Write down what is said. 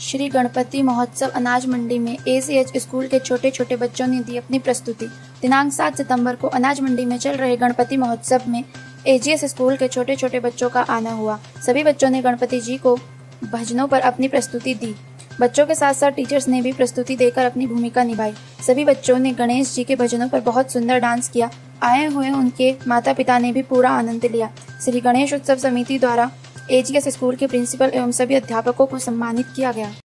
श्री गणपति महोत्सव अनाज मंडी में एसीएच स्कूल के छोटे छोटे बच्चों ने दी अपनी प्रस्तुति। दिनांक सात सितंबर को अनाज मंडी में चल रहे गणपति महोत्सव में एजीएस स्कूल के छोटे छोटे बच्चों का आना हुआ। सभी बच्चों ने गणपति जी को भजनों पर अपनी प्रस्तुति दी। बच्चों के साथ साथ टीचर्स ने भी प्रस्तुति देकर अपनी भूमिका निभाई। सभी बच्चों ने गणेश जी के भजनों पर बहुत सुंदर डांस किया। आए हुए उनके माता पिता ने भी पूरा आनंद लिया। श्री गणेश उत्सव समिति द्वारा एजीएस स्कूल के प्रिंसिपल एवं सभी अध्यापकों को सम्मानित किया गया।